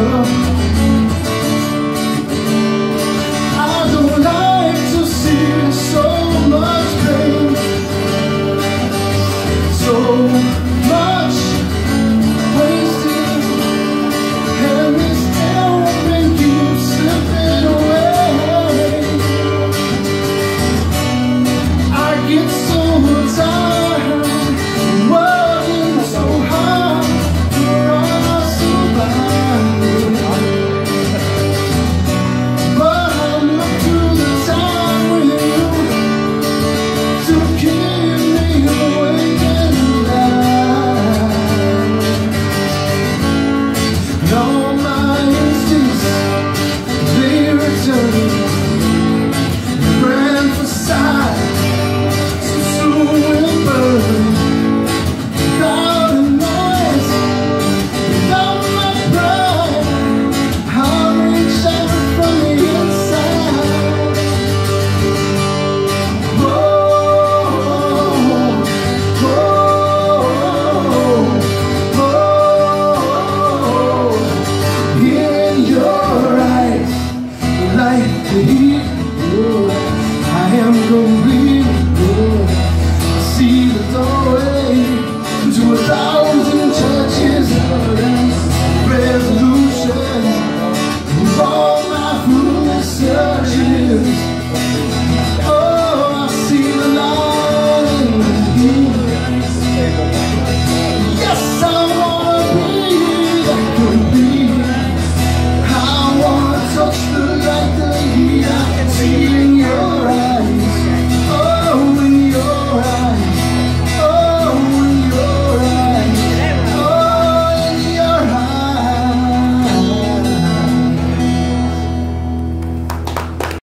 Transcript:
love. You.